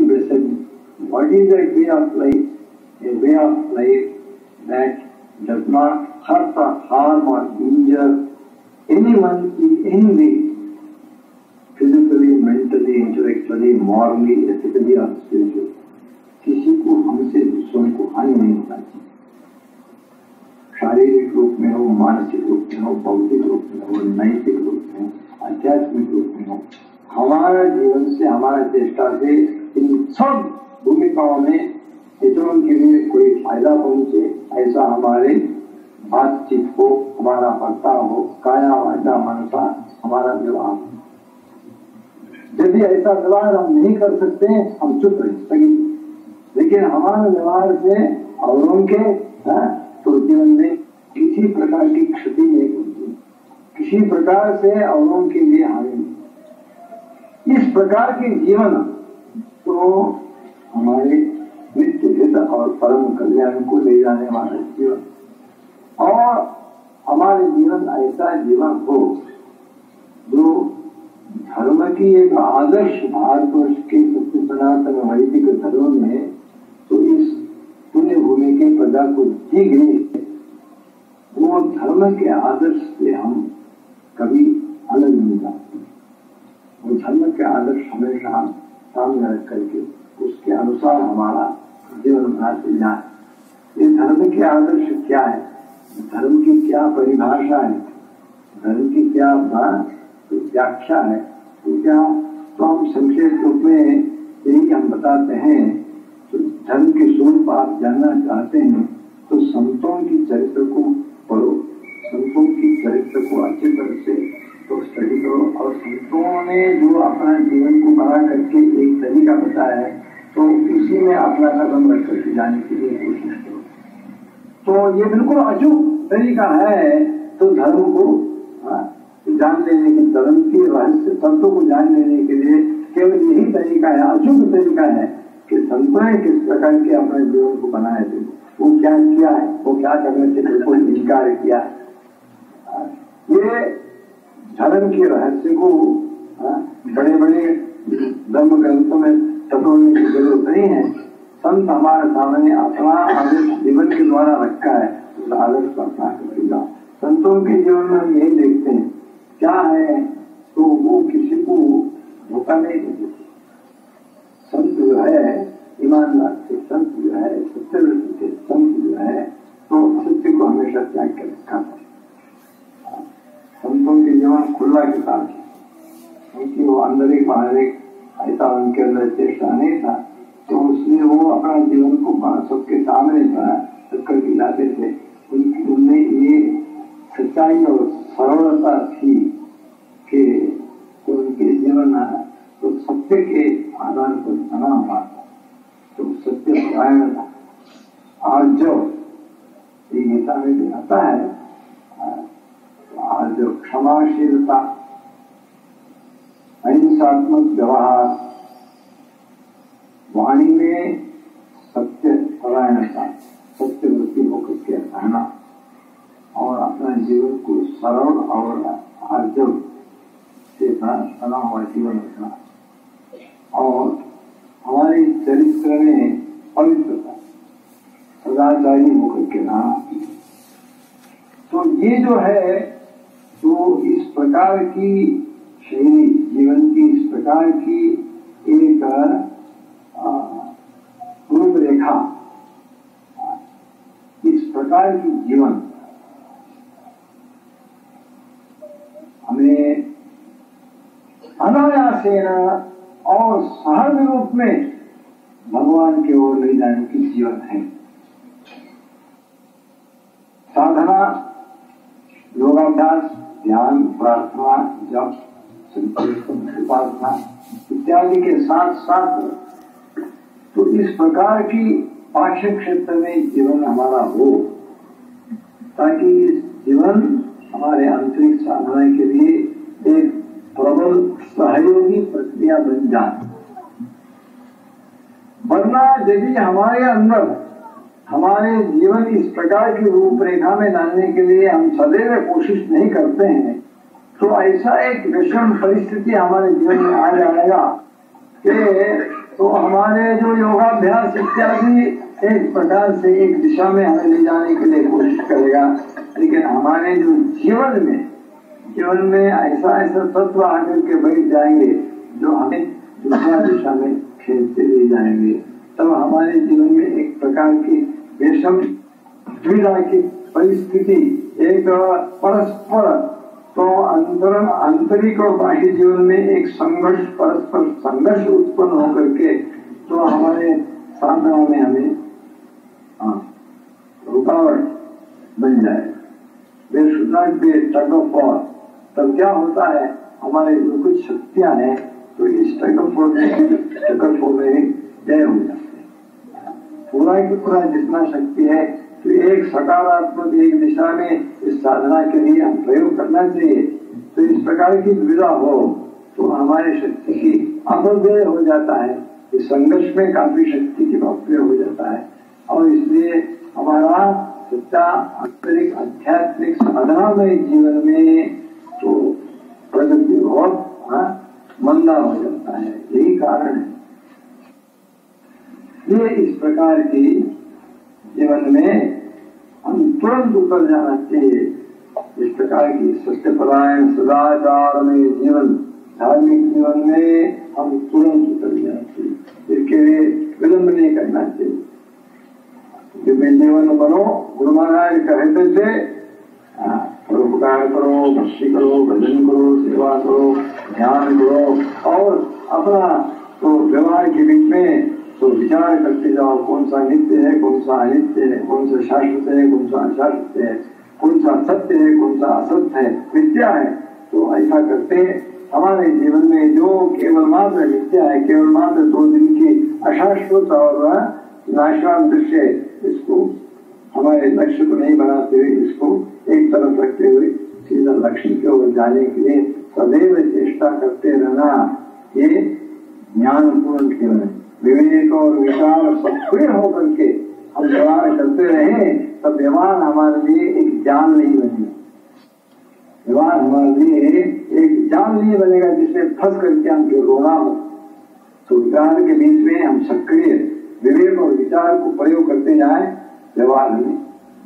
message. What is that way of life? A way of life that does not hurt or harm or injure anyone in any way, physically, mentally, intellectually, morally, ethically or spiritually. किसी को हमसे दूसरों को हानि नहीं होना शारीरिक रूप में हो मानसिक रूप में हो भौतिक रूप में हो नैतिक रूप में हो आध्यात्मिक रूप में हो हमारा जीवन से हमारा चेष्टा से इन सब भूमिकाओं में इतरों के लिए कोई फ़ायदा पहुँचे ऐसा हमारे बातचीत हो हमारा बर्ताव हो काया वाचा मनसा हमारा व्यवहार हो। यदि ऐसा व्यवहार हम नहीं कर सकते हम चुप रह सकेंगे लेकिन हमारे व्यवहार से औरों के हाँ, तो जीवन में किसी प्रकार की क्षति नहीं होती। किसी प्रकार से औरों के लिए हानि नहीं इस प्रकार के जीवन तो हमारे नित्य हित और परम कल्याण को ले जाने वाला जीवन। और हमारे जीवन ऐसा जीवन हो जो धर्म की एक आदर्श भारतवर्ष के सत्य सनातन वैदिक धर्म में तो इस पुण्य भूमि के प्रजा को दी गई वो धर्म के आदर्श से हम कभी अलग नहीं जाते वो धर्म के आदर्श हमेशा सामने रख करके उसके अनुसार हमारा जीवन बनाते जाए ये धर्म के आदर्श क्या है? धर्म की क्या परिभाषा है? धर्म की क्या तो व्याख्या है। तो क्या तो हम संक्षेप रूप में यही हम बताते हैं तो धर्म के स्वरूप आप जानना चाहते हैं तो संतों की चरित्र को पढ़ो। संतों की चरित्र को अच्छी तरह से तो स्टडी करो और संतों ने जो अपना जीवन को बना करके एक तरीका बताया है तो इसी में अपना कदम रख करके जाने के लिए कोशिश करो। तो ये बिल्कुल अचूक तरीका है तो धर्म को हाँ, जान लेने के धर्म की रहस्य तत्व को जान लेने के लिए केवल यही तरीका है अचूक तरीका है कि संतों ने किस प्रकार के अपने जीवन को बनाए थे। वो क्या किया है वो क्या करने से बिल्कुल इनकार किया है ये धर्म के रहस्य को बड़े बड़े धर्म ग्रंथों में टटोलने की ज़रूरत नहीं है, संत हमारे सामने अपना आदर्श जीवन के द्वारा रखा है, उस आदर्श को अपना करेगा संतों के जीवन में हम यही देखते हैं, क्या है तो वो किसी को धोखा नहीं देते। संत जो है, ईमानदार क्योंकि वो अंदर एक बाहर एक ऐसा उनके अंदर चेष्टा नहीं था तो उसने वो अपना जीवन को सबके सामने कर दिलाते थे। उनकी उनमें ये सच्चाई और सरलता थी कि तो उनके जीवन तो सत्य के आधार पर बना हुआ तो सत्य परायण था। आज जो गीता में भी आता है आज जो क्षमाशीलता अहिंसात्मक व्यवहार। वाणी में सत्य परायणता, सत्य वृत्ति होकर के रहना और अपना जीवन को सरल और आर्जव से बना हुआ जीवन रखना। और हमारे चरित्र में पवित्रता, सदाचारी होकर के रहना। तो ये जो है तो इस प्रकार की इस प्रकार की एक रूपरेखा इस प्रकार की जीवन। हमें अनायासेन और सहज रूप में भगवान की ओर ले जाने की जीवन है। साधना, योगाभ्यास, ध्यान, प्रार्थना, जप उपासना इत्यादि के साथ साथ तो इस प्रकार की पाठ्य क्षेत्र में जीवन हमारा हो, ताकि इस जीवन हमारे आंतरिक साधना के लिए एक प्रबल सहयोगी प्रक्रिया बन जाए। वरना यदि हमारे अंदर, हमारे जीवन इस प्रकार की रूपरेखा में लाने के लिए हम सदैव कोशिश नहीं करते हैं तो ऐसा एक विषम परिस्थिति हमारे जीवन में आ जाएगा कि तो हमारे जो योगाभ्यास इत्यादि एक प्रकार से एक दिशा में हमें ले जाने के लिए कोशिश करेगा। लेकिन हमारे जो जीवन में जीवन में ऐसा ऐसा तत्व आकर के बैठ जाएँगे जो हमें दूसरा दिशा में खेलते ले जाएँगे। तब हमारे जीवन में एक प्रकार की विषम द्विधा की परिस्थिति, एक परस्पर तो अंतर आंतरिक और बाह्य जीवन में एक संघर्ष परस्पर संघर्ष उत्पन्न होकर के तो हमारे साधनों में हमें हाँ, रुकावट बन जाए। वे टग ऑफ़ वॉर तब क्या होता है? हमारे जो कुछ शक्तियाँ हैं तो इस टग ऑफ़ वॉर में टग ऑफ़ वॉर में जय हो जाते पूरा की पूरा जितना शक्ति है तो एक सकारात्मक एक दिशा में साधना के लिए हम प्रयोग करना चाहिए। तो इस प्रकार की दुविधा हो तो हमारे शक्ति की अपव्यय हो जाता है। इस संघर्ष में काफ़ी शक्ति की अपव्यय हो जाता है। और इसलिए हमारा सच्चा आंतरिक आध्यात्मिक साधना में जीवन में तो प्रगति बहुत हाँ, मंदा हो जाता है। यही कारण है। ये इस प्रकार की जीवन में हम तुरंत उतर जाना चाहिए। इस प्रकार की सत्यपरायण सदाचार में जीवन, धार्मिक जीवन में हम तुरंत उतर जाना चाहिए। इसके लिए विलंब नहीं करना चाहिए। जीवन बनो, गुरु महाराज कहते थे परोपकार करो, भक्ति करो, भजन करो, सेवा करो, ध्यान करो, और अपना तो व्यवहार के बीच में तो विचार करते जाओ, कौन सा नित्य है, कौन सा अनित्य है, कौन सा शाश्वत है, कौन सा अशाश्वत है, कौन सा सत्य है, कौन सा असत्य है विद्या है। तो ऐसा करते हैं। हमारे जीवन में जो केवल मात्र विद्या है केवल मात्र दो दिन की अशाश्वत और नाशवान दृश्य इसको हमारे लक्ष्य को नहीं बनाते हुए, इसको एक तरफ़ रखते हुए, सीधा लक्ष्य की ओर जाने के लिए सदैव चेष्टा करते रहना, ये ज्ञानपूर्ण केवल है। विवेक और विचार सक्रिय होकर के हम व्यवहार करते रहे, तब व्यवहार हमारे लिए एक जान नहीं बनेगा। व्यवहार हमारे लिए एक जान नहीं बनेगा जिसमें फंस करके हम रोना हो। तो विचार के बीच में हम सक्रिय, विवेक और विचार को प्रयोग करते जाए, व्यवहार हमें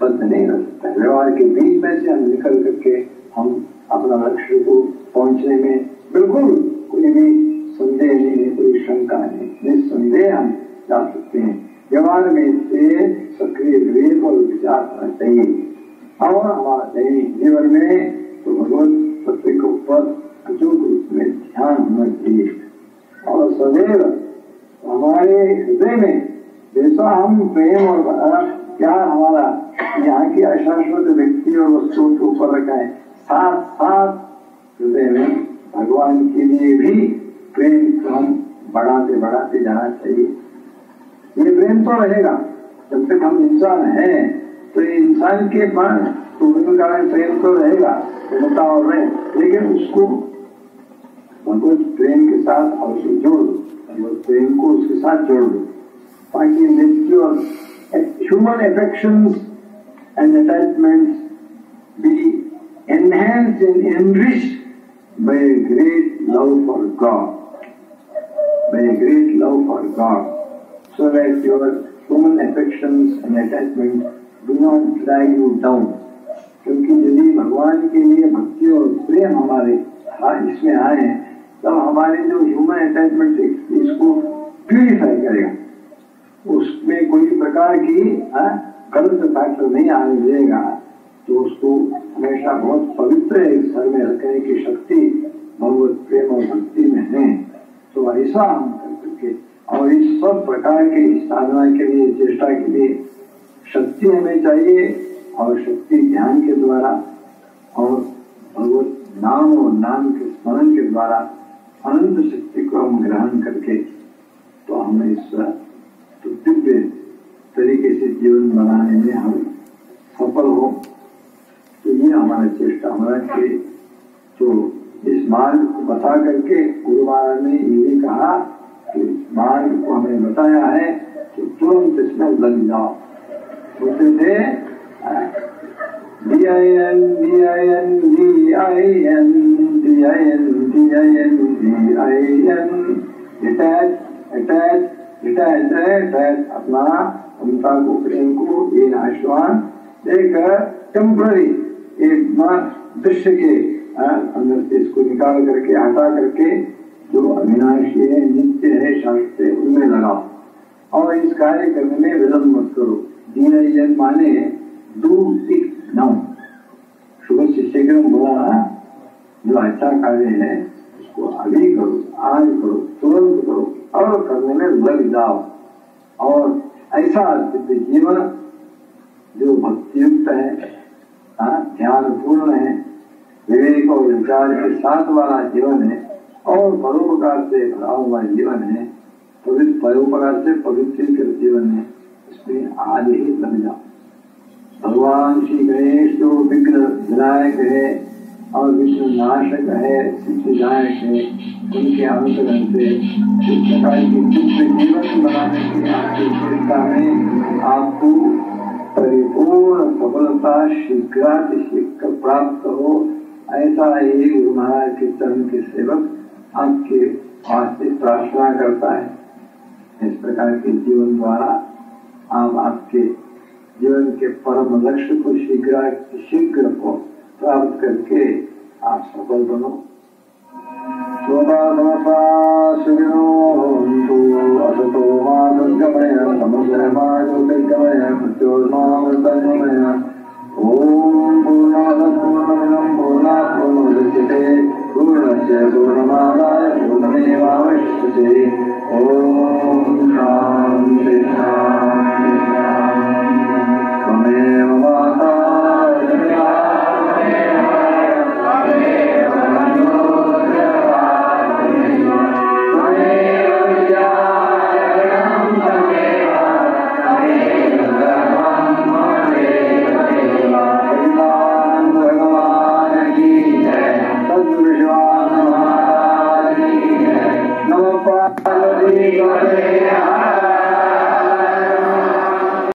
बंद नहीं रह सकता। व्यवहार के बीच में से हम निकल करके हम अपना लक्ष्य को पहुँचने में बिल्कुल कोई भी संदेह नहीं है, कोई शंका नहीं निस्संदेह हम जा सकते हैं। व्यवहार में से सक्रिय विवेक और विचार होना चाहिए। और हमारा दैनिक जीवन में तो भगवत सत्य के ऊपर अचूक रूप में ध्यान होना चाहिए। और सदैव हमारे हृदय में जैसा हम प्रेम और प्यार हमारा यहाँ की अशाश्वत व्यक्ति और वस्तुओं के ऊपर रखा है साथ साथ हृदय में भगवान के लिए भी प्रेम हम बढ़ाते बढ़ाते जाना चाहिए। ये प्रेम तो रहेगा। जब तक हम इंसान हैं तो इंसान के पास उनका प्रेम तो रहेगा क्षमता और रहे। लेकिन उसको भगवत प्रेम के साथ अवश्य जोड़ दो। प्रेम को उसके साथ जोड़ दो। ताकि natural human affection and attachments be enhanced and by a great love for God, by a great love for God, so that your human affections and attachments do not drag you down. क्योंकि यदि भगवान के लिए भक्ति और प्रेम हमारे इसमें आए हैं तब हमारे जो ह्यूमन अटैचमेंट इसको प्यूरिफाई करेगा। उसमें कोई प्रकार की गलत फैक्टर नहीं आने देगा। तो उसको हमेशा बहुत पवित्र स्तर में रखने की शक्ति भगवत प्रेम और भक्ति में है। तो हम कर सके और इस सब प्रकार के साधना के लिए, चेष्टा के लिए शक्ति हमें चाहिए और शक्ति ध्यान के द्वारा और भगवत नाम और नाम के स्मरण के द्वारा अनंत शक्ति को हम ग्रहण करके तो हमें इस तो दिव्य तरीके से जीवन बनाने में हम सफल हो। तो ये हमारा चेष्टा, हमारा के तो इस मार्ग को बता करके गुरु महाराज ने ये कहा कि मार्ग को हमें बताया है तो तुरंत इसमें लग जाओ। बोलते थे D-I-N, D-I-N, D-I-N, D-I-N, D-I-N, D-I-N, detach, टैच detach है टैच अपना ममता को प्रेम को ये नाशवान एक टेम्पररी एक दृश्य के अंदर से इसको निकाल करके हटा करके जो अविनाशी है नित्य है शास्त्र उनमें लगाओ। और इस कार्य करने में विलंब मत करो। दीन माने डू नाउ शुभ शिष्य के बोला जो अच्छा कार्य है उसको अभी करो आज करो तुरंत करो और करने में लग जाओ। और ऐसा जीवन जो भक्ति युक्त है हाँ, ध्यान पूर्ण है विवेक और विचार के साथ वाला जीवन है और परोपकार से भरा हुआ जीवन है, पवित्र परोपकार से पवित्र जीवन है, इसमें आज ही लग जाओ। भगवान श्री गणेश जो विघ्न विनायक है और विष्णु नाशक है सिद्धिदायक है, उनके अनुसरण से इस प्रकार की दिव्य जीवन बनाने की आपकी चिंता में आपको परिपूर्ण सफलता शीघ्र प्राप्त हो। ऐसा ही गुरु महाराज के चरण के सेवक आपके वास्ते प्रार्थना करता है। इस प्रकार के जीवन द्वारा आप आपके जीवन के परम लक्ष्य को शीघ्र शीघ्र को प्राप्त करके आप सफल बनो। मा I'll be Guru Deva Vishnu